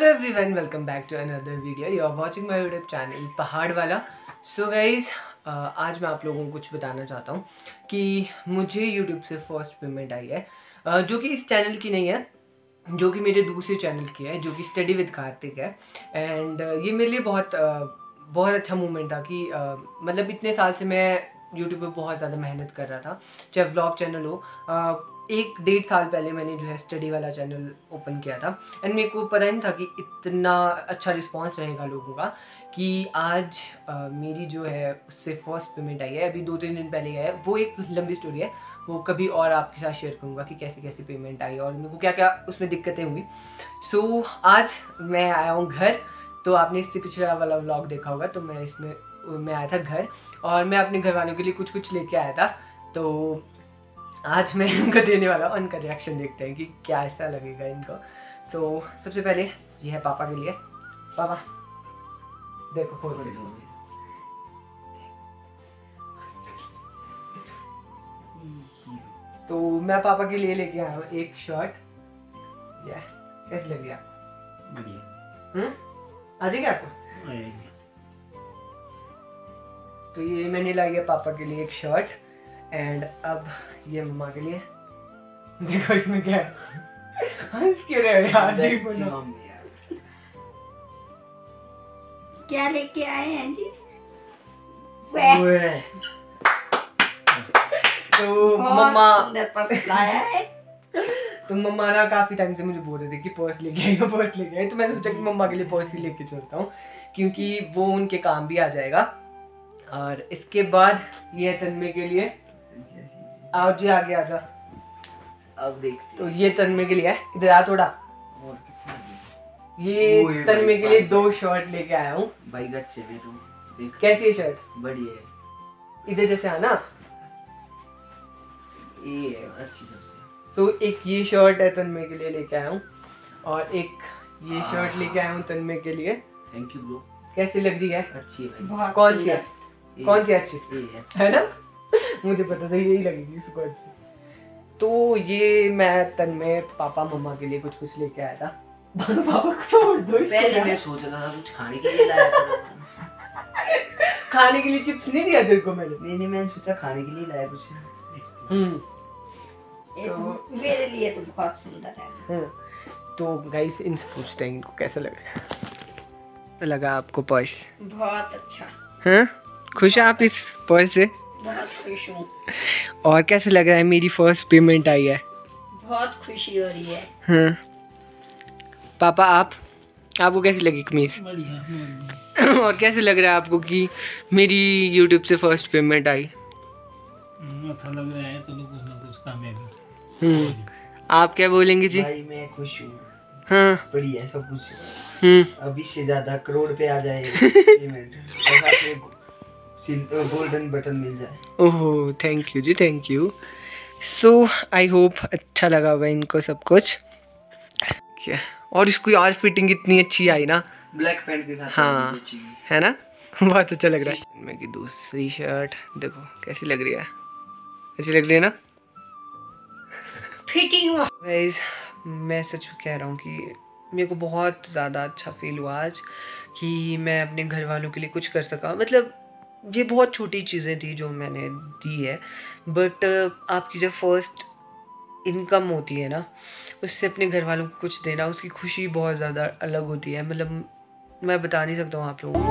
Hello everyone welcome back to another video you are watching my YouTube channel पहाड़ वाला सो so guys आज मैं आप लोगों को कुछ बताना चाहता हूँ कि मुझे यूट्यूब से फ़र्स्ट पेमेंट आई है। Uh, जो कि इस चैनल की नहीं है जो कि मेरे दूसरे चैनल की है जो कि स्टडी विद कार्तिक है। एंड uh, ये मेरे लिए बहुत uh, बहुत अच्छा मोमेंट था कि uh, मतलब इतने साल से मैं यूट्यूब पे बहुत ज़्यादा मेहनत कर रहा था चाहे व्लॉग चैनल हो। एक डेढ़ साल पहले मैंने जो है स्टडी वाला चैनल ओपन किया था। एंड मेरे को पता नहीं था कि इतना अच्छा रिस्पांस रहेगा लोगों का कि आज आ, मेरी जो है उससे फ़र्स्ट पेमेंट आई है। अभी दो तीन दिन पहले आया है। वो एक लंबी स्टोरी है। वो कभी और आपके साथ शेयर करूँगा कि कैसे कैसे पेमेंट आई और मेरे को क्या क्या उसमें दिक्कतें हुई। सो so, आज मैं आया हूँ घर। तो आपने इससे पिछला वाला व्लॉग देखा होगा। तो मैं इसमें मैं आया था घर और मैं अपने घर वालों के लिए कुछ कुछ लेके आया था। तो आज मैं इनको देने वाला हूँ उनका रिएक्शन देखते हैं कि क्या ऐसा लगेगा इनको। तो सबसे पहले ये है पापा के लिए। पापा देखो खोल तो मैं पापा के लिए लेके आया हूँ एक शर्ट कैसे लग बढ़िया। हम्म? आ जाएगी आपको? तो ये मैंने लाई है पापा के लिए एक शर्ट एंड अब ये मम्मा के लिए। देखो इसमें क्या हंस क्यों रहे हो यार देखो ना क्या लेके आए हैं जी? वह ओए, तो मम्मा सुंदर पर्स लाया है। तो मम्मा ना काफ़ी टाइम से मुझे बोल रहे थे कि पर्स लेके आएगा पर्स लेके आए तो मैंने सोचा कि मम्मा के लिए पर्स ही लेके चलता हूँ क्योंकि वो उनके काम भी आ जाएगा। और इसके बाद ये है तन्मय के लिए। आओ जी आगे आ जा। अब देखते तो ये तन्मय के लिए है। इधर आ थोड़ा। और ये ओए तन्मय के लिए दो शर्ट लेके आया हूँ। भाई गच्चे में तुम। देख। कैसी है शर्ट? बढ़िया है। इधर जैसे आना ये है अच्छी सबसे तो एक ये शर्ट है तन्मय के लिए लेके आया हूँ। और एक ये शर्ट लेके आया हूँ तन्मय के लिए। थैंक यू ब्रो कैसी लग रही है? अच्छी है कौन सी। कौन सी अच्छी? है। है ना? मुझे पता था यही लगेगी इसको अच्छी तो ये मैं तन्मय पापा मम्मा के लिए कुछ कुछ लेके आया था। पापा छोड़ दो इसको। पहले मैं सोच रहा था कुछ खाने के लिए लाया था। खाने के लिए चिप्स नहीं दिया तेरे को मैंने? नहीं नहीं मैंने सोचा खाने के लिए लाया कुछ। हम्म। तो मेरे लिए तो बहुत सुंदर है। हाँ, तो गाइस इनसे पूछते हैं इनको कैसा लगा लगा आपको पर्स बहुत अच्छा। हाँ? खुश हैं आप इस पर्स से? बहुत खुश हूँ। और कैसे लग रहा है मेरी फ़र्स्ट पेमेंट आई है? बहुत खुशी हो रही है। हाँ। पापा आप? आपको कैसी लगी कमीज? और कैसे लग रहा है आपको कि मेरी यूट्यूब से फ़र्स्ट पेमेंट आई? अच्छा लग रहा है चलो कुछ ना कुछ कामयाबी। हम्म। आप क्या बोलेंगे जी? भाई मैं खुश हूँ। हाँ। बढ़िया सब कुछ। हम्म। अब इससे ज़्यादा करोड़ पे आ जाए पेमेंट गोल्डन बटन मिल जाए। Oh thank you ji thank you so I hope अच्छा लगा होगा इनको सब कुछ। क्या? और इसको यार फिटिंग इतनी अच्छी आई ना। ब्लैक पैंट के साथ हाँ। है ना? बहुत अच्छा लग रहा है। मैं की दूसरी शर्ट देखो कैसी लग रही है। कैसी लग रही है ना? फिटिंग गाइस मैं सच कह रहा हूँ कि मेरे को बहुत ज़्यादा अच्छा फील हुआ आज कि मैं अपने घर वालों के लिए कुछ कर सका। मतलब ये बहुत छोटी चीज़ें थी जो मैंने दी है बट आपकी जब फ़र्स्ट इनकम होती है ना, उससे अपने घर वालों को कुछ देना, उसकी खुशी बहुत ज़्यादा अलग होती है। मतलब मैं बता नहीं सकता हूँ आप लोगों को।